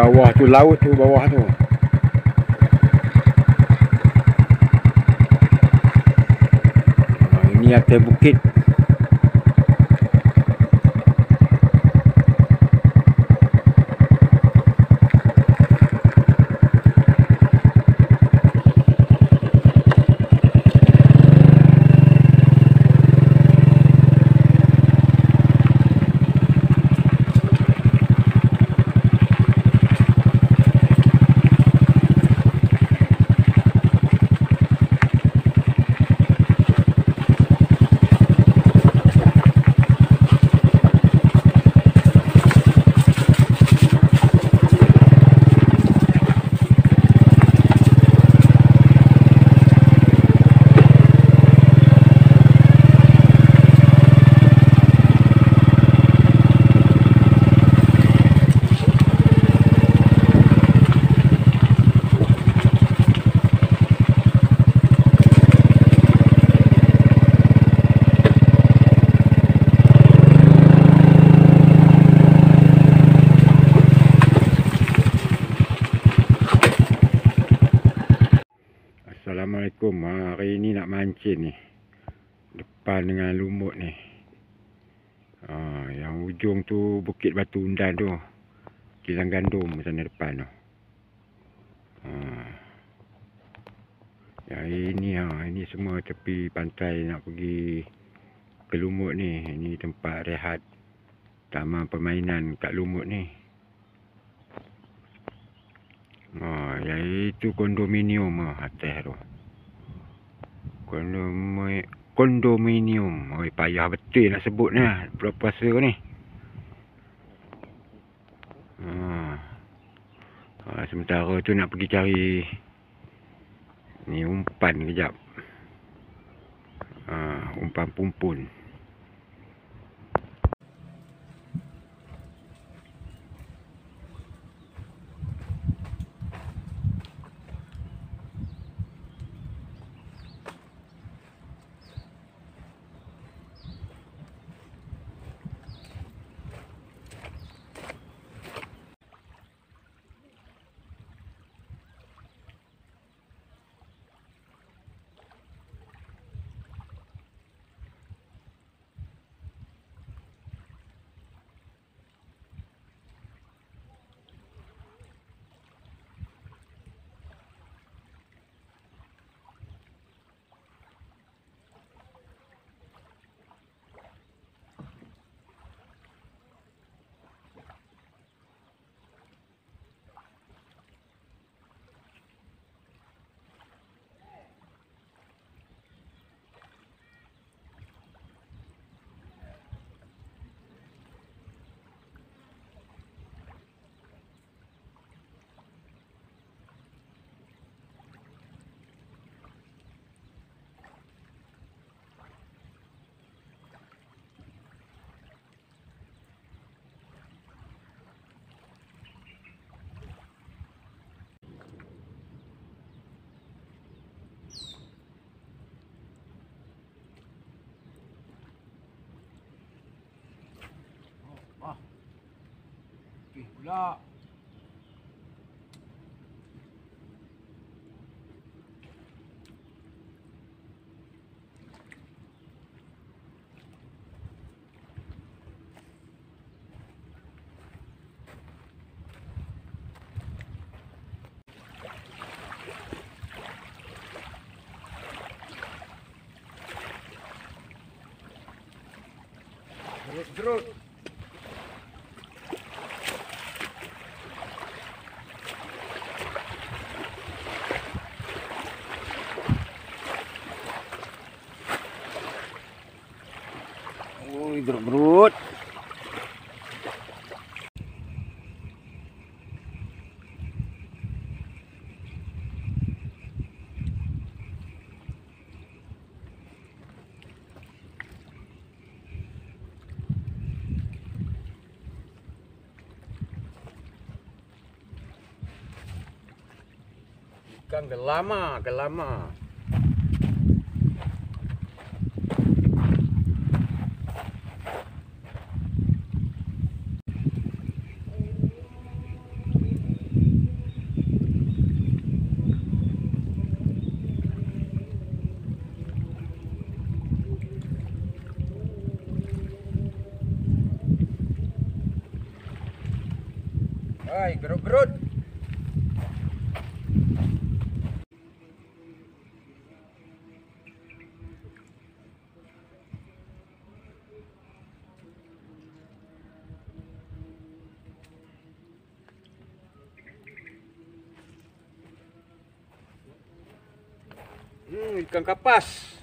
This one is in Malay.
bawah tu laut tu bawah tu. Ah, ini atas bukit. Assalamualaikum. Ha, mancing ni. Depan dengan lumut ni. Ha, yang ujung tu Bukit Batu Undan tu. Kilang Gandum sana depan tu. Ha. Yang ini ha, ini semua tepi pantai nak pergi ke lumut ni. Ini tempat rehat taman permainan kat lumut ni. Ha, yang itu kondominium ha, atas tu. Kondomi kondominium. Oi, payah betul nak sebut ni. Bulan puasa ni. Ha. ha. sementara tu nak pergi cari ni umpan kejap. Ha, umpan pumpun. Бля. Здравствуйте. Ui, gerut-gerut. Ikan gelama, gelama. Ay, gerut-gerut. Hmm, ikan kapas.